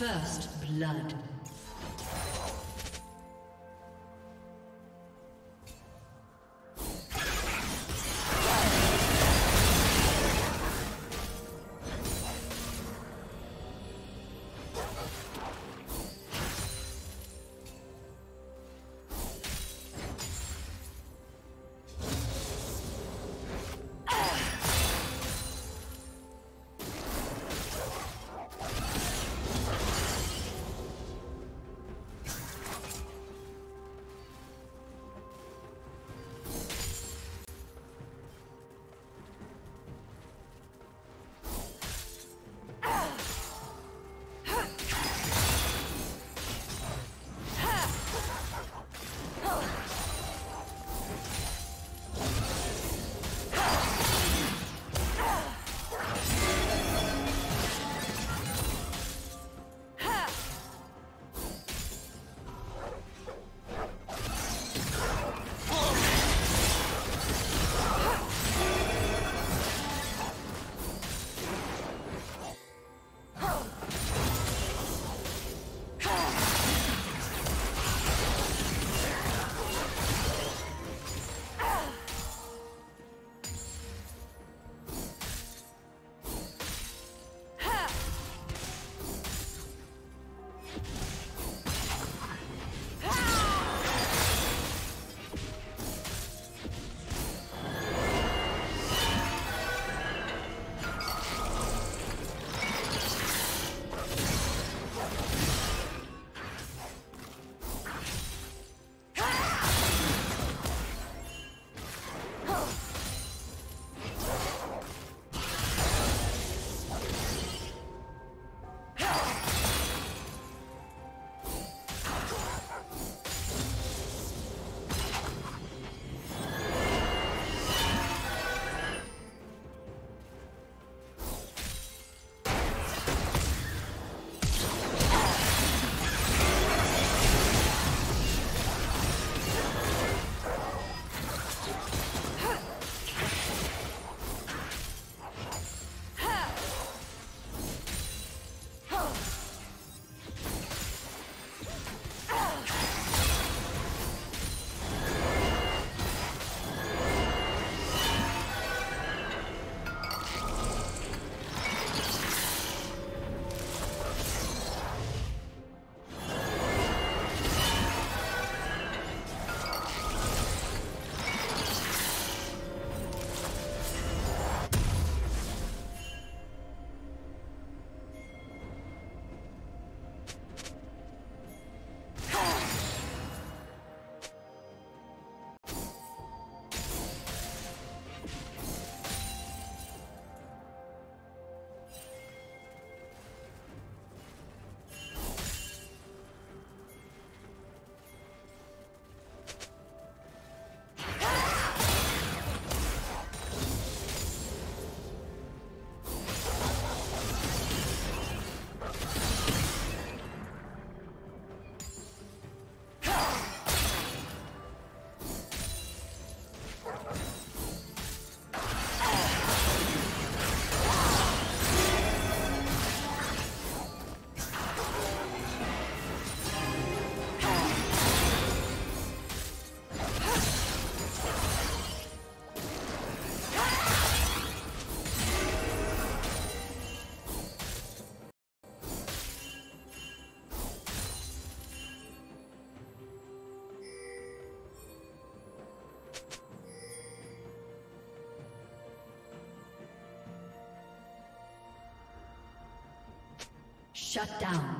First blood. Shut down.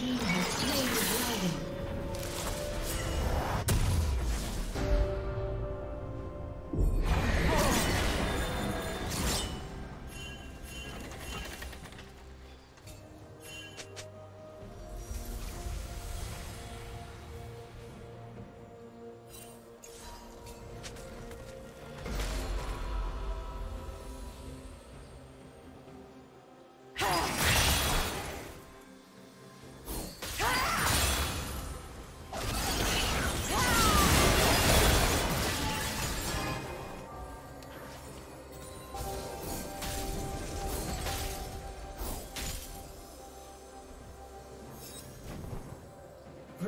Team has slain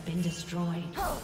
Been destroyed. Oh.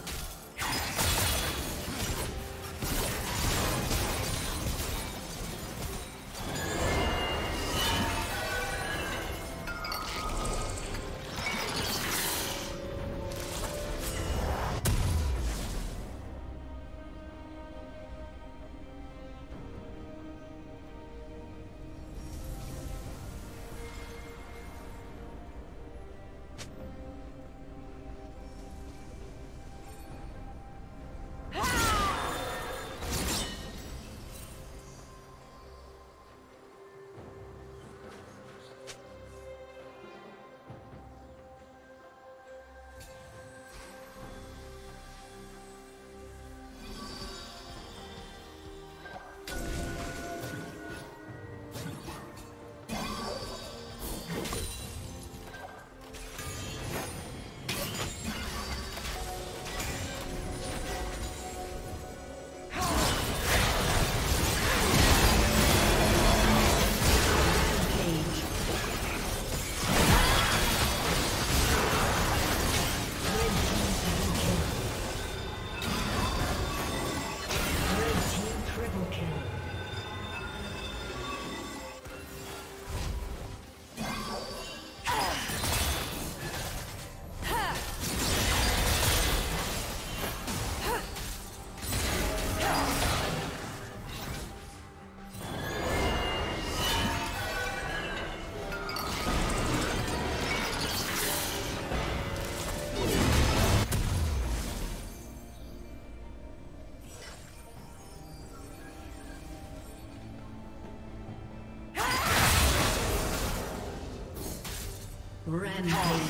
Rampage.